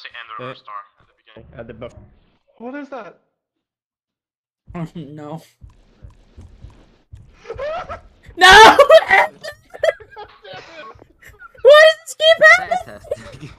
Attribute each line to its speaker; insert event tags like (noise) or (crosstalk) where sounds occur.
Speaker 1: Say
Speaker 2: uh,
Speaker 1: star at the beginning.
Speaker 2: At the buff.
Speaker 3: What is that? (laughs)
Speaker 4: no. (laughs) no! (laughs) what is this keep happening?